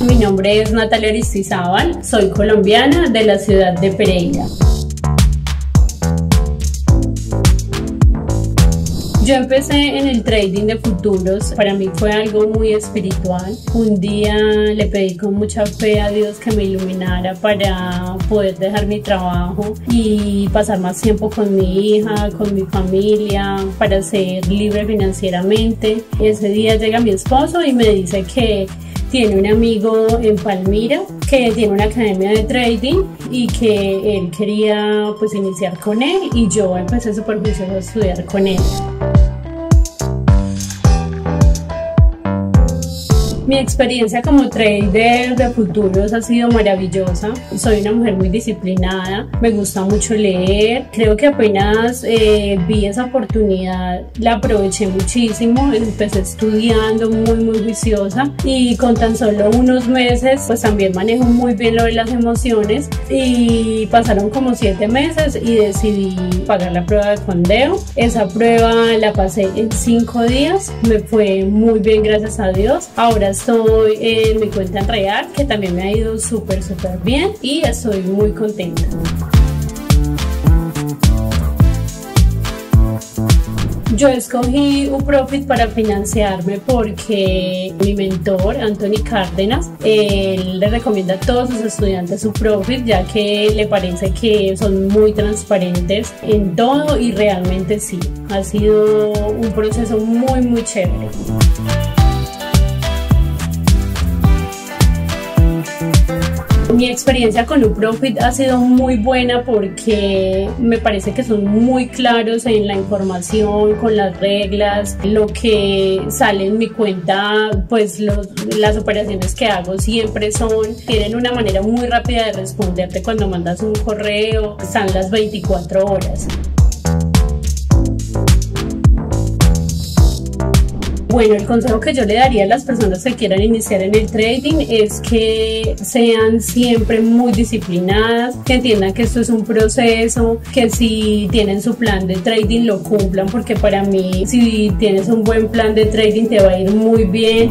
Mi nombre es Natalia Aristizábal, soy colombiana de la ciudad de Pereira. Yo empecé en el trading de futuros, para mí fue algo muy espiritual. Un día le pedí con mucha fe a Dios que me iluminara para poder dejar mi trabajo y pasar más tiempo con mi hija, con mi familia, para ser libre financieramente. Ese día llega mi esposo y me dice que tiene un amigo en Palmira que tiene una academia de trading y que él quería pues iniciar con él y yo empecé súper a estudiar con él. Mi experiencia como trader de futuros ha sido maravillosa. Soy una mujer muy disciplinada, me gusta mucho leer. Creo que apenas eh, vi esa oportunidad, la aproveché muchísimo. Empecé estudiando muy, muy viciosa y con tan solo unos meses, pues también manejo muy bien lo de las emociones. Y pasaron como siete meses y decidí pagar la prueba de fondeo. Esa prueba la pasé en cinco días, me fue muy bien, gracias a Dios. Ahora estoy en mi cuenta en real, que también me ha ido súper, súper bien y estoy muy contenta. Yo escogí un profit para financiarme porque mi mentor, Anthony Cárdenas, él le recomienda a todos sus estudiantes su profit ya que le parece que son muy transparentes en todo y realmente sí. Ha sido un proceso muy, muy chévere. Mi experiencia con UProfit ha sido muy buena porque me parece que son muy claros en la información, con las reglas, lo que sale en mi cuenta, pues las operaciones que hago siempre son, tienen una manera muy rápida de responderte cuando mandas un correo, están las 24 horas. Bueno, el consejo que yo le daría a las personas que quieran iniciar en el trading es que sean siempre muy disciplinadas, que entiendan que esto es un proceso, que si tienen su plan de trading lo cumplan, porque para mí si tienes un buen plan de trading te va a ir muy bien.